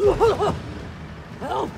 Help! Help!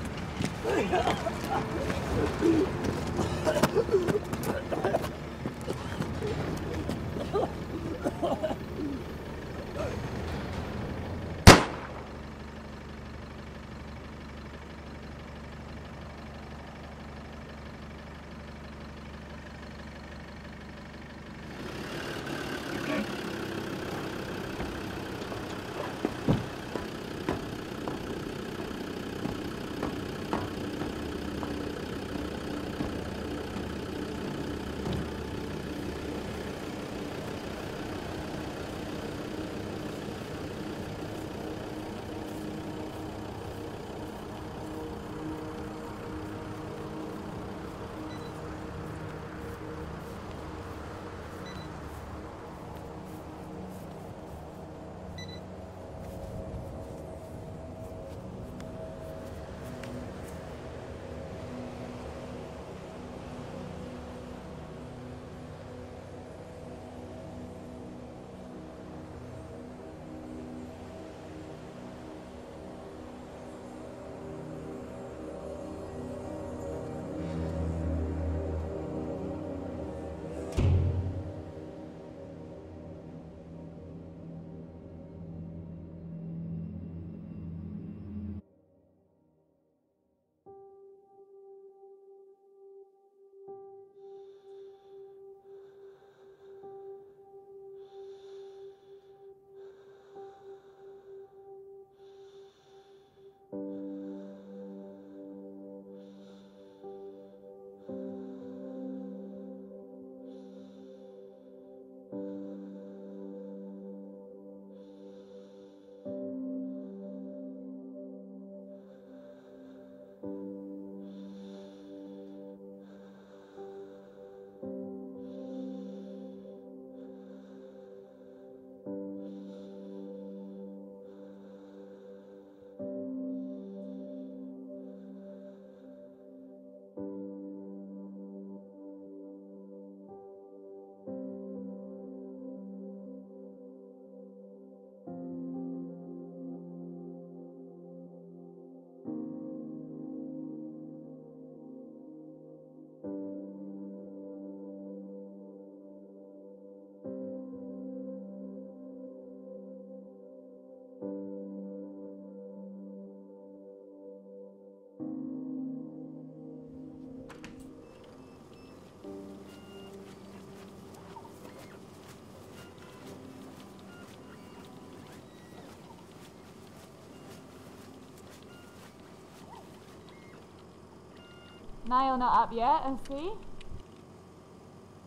Niall not up yet, I see.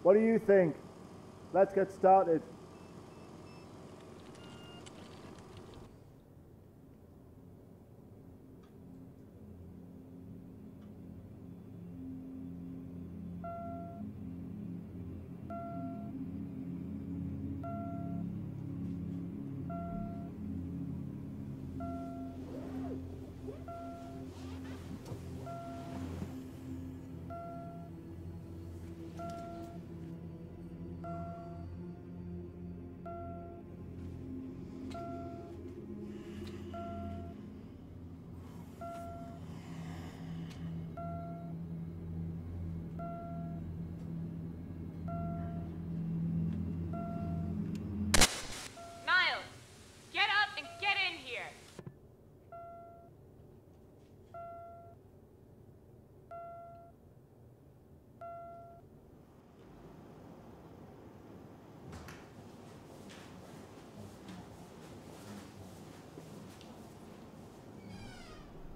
What do you think? Let's get started.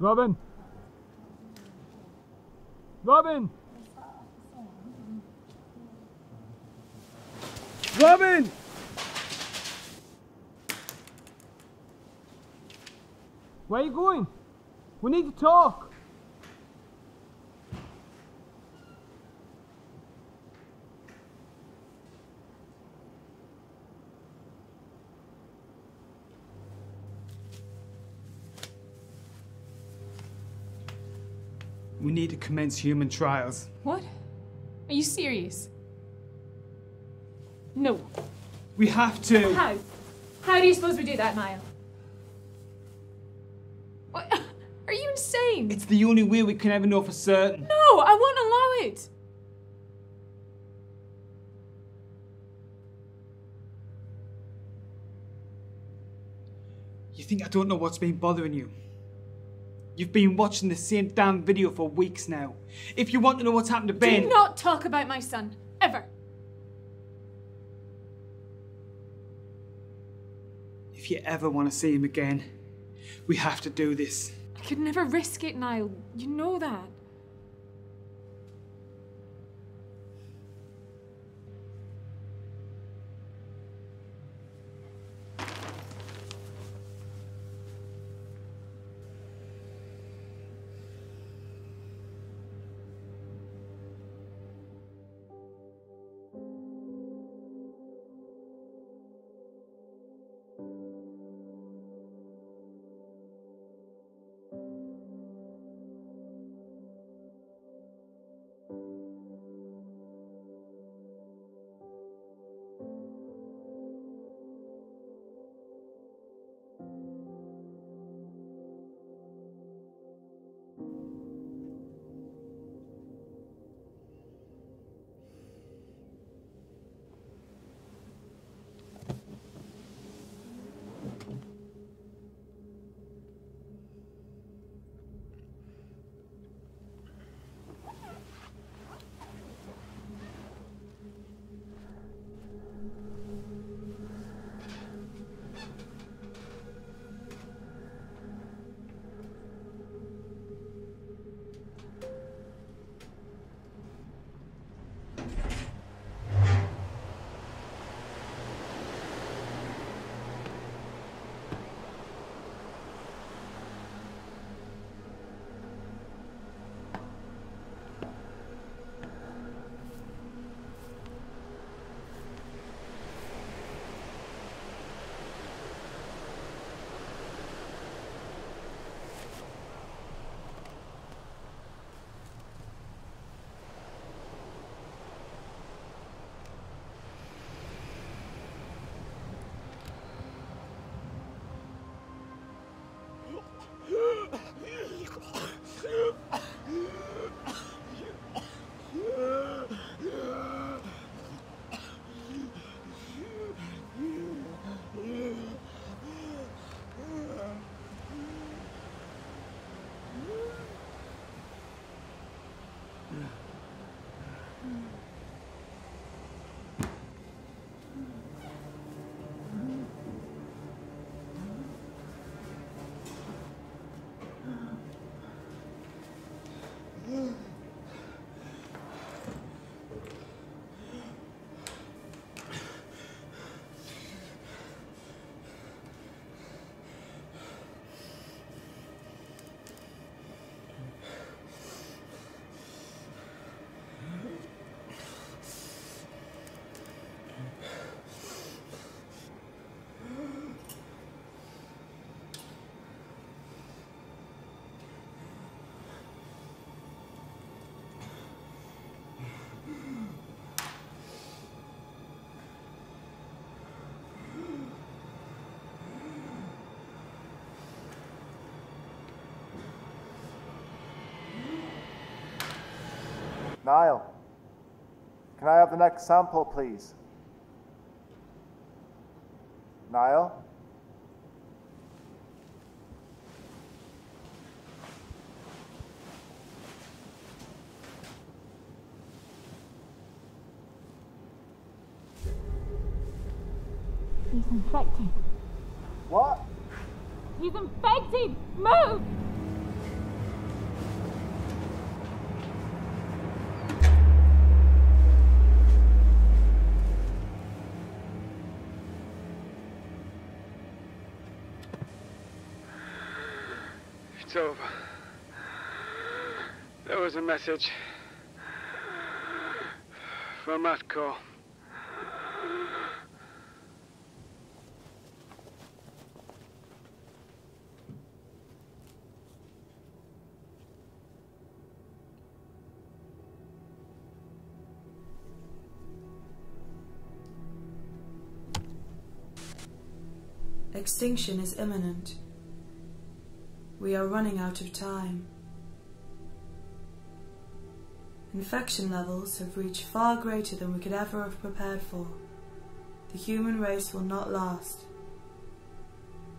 Robin! Robin! Robin! Where are you going? We need to talk. We need to commence human trials. What? Are you serious? No. We have to. How? How do you suppose we do that, Niall? What? Are you insane? It's the only way we can ever know for certain. No, I won't allow it. You think I don't know what's been bothering you? You've been watching the same damn video for weeks now. If you want to know what's happened to Ben. Do not talk about my son. Ever. If you ever want to see him again, we have to do this. I could never risk it, Niall. You know that. Niall, can I have the next sample, please? Niall? He's infected. What? He's infected! Move! Message from Matco. Extinction is imminent. We are running out of time. Infection levels have reached far greater than we could ever have prepared for. The human race will not last.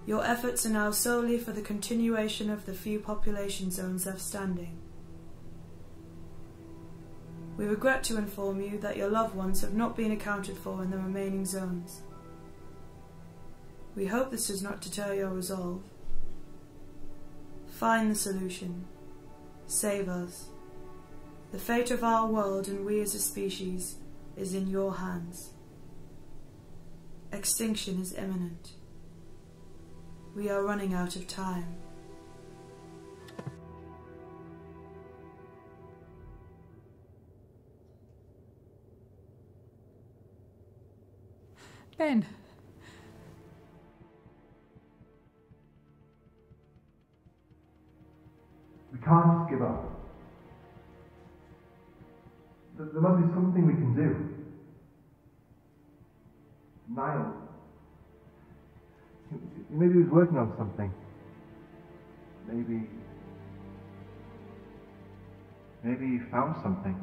Your efforts are now solely for the continuation of the few population zones left standing. We regret to inform you that your loved ones have not been accounted for in the remaining zones. We hope this does not deter your resolve. Find the solution. Save us. The fate of our world and we as a species is in your hands. Extinction is imminent. We are running out of time. Ben, We can't just give up. Must be something we can do. Niall. Maybe he was working on something. Maybe. Maybe he found something.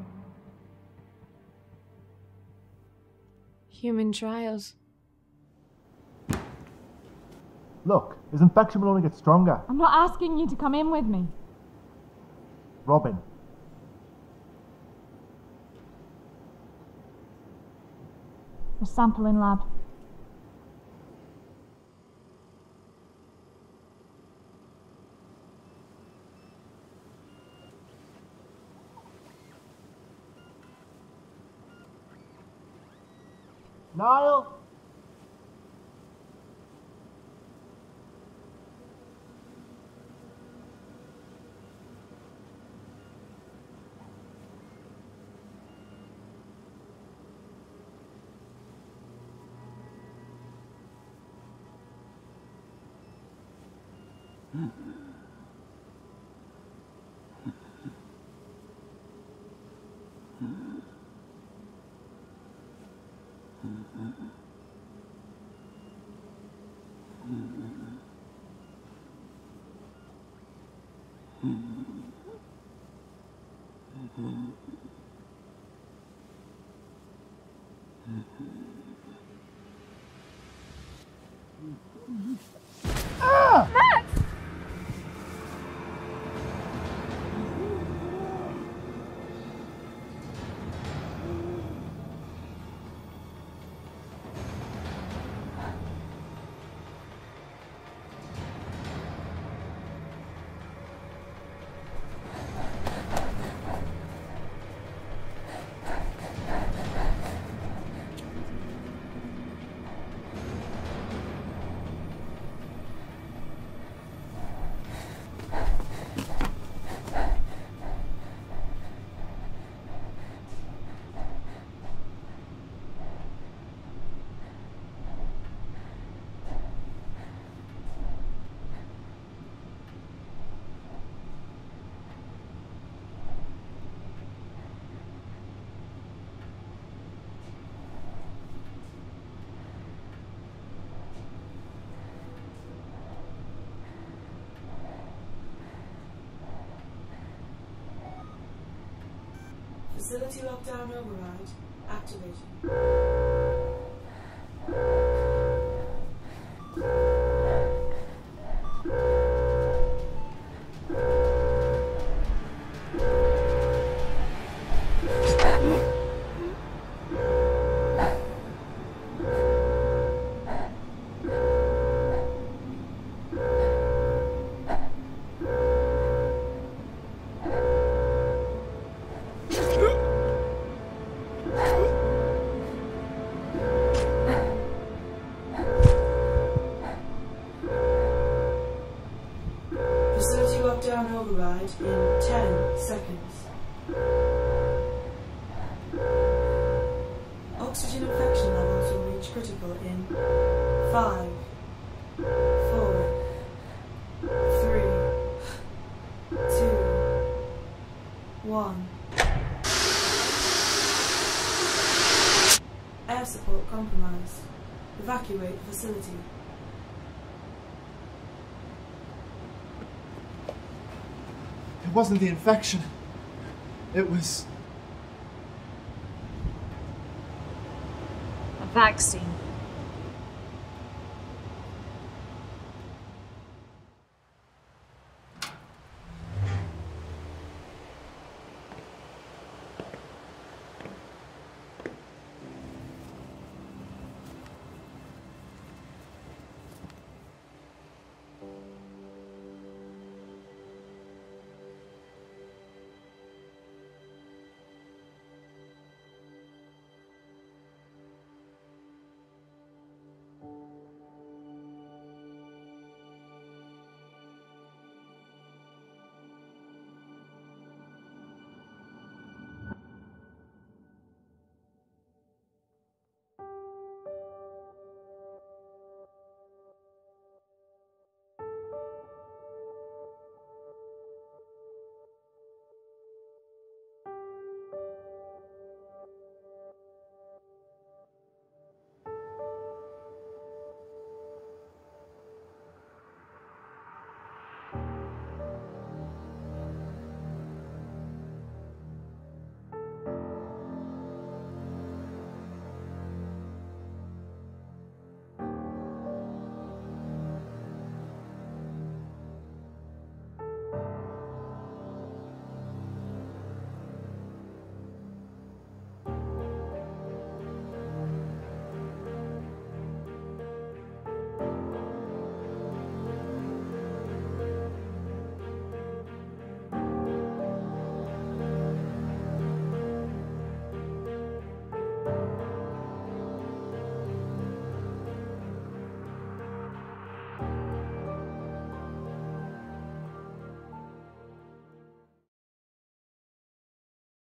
human trials. Look, his infection will only get stronger. I'm not asking you to come in with me. Robin. The sampling lab. Mm-hmm. Facility lockdown override activated. In 10 seconds. Oxygen infection levels will reach critical in 5, 4, 3, 2, 1. Air support compromised. Evacuate facility. It wasn't the infection. It was. A vaccine.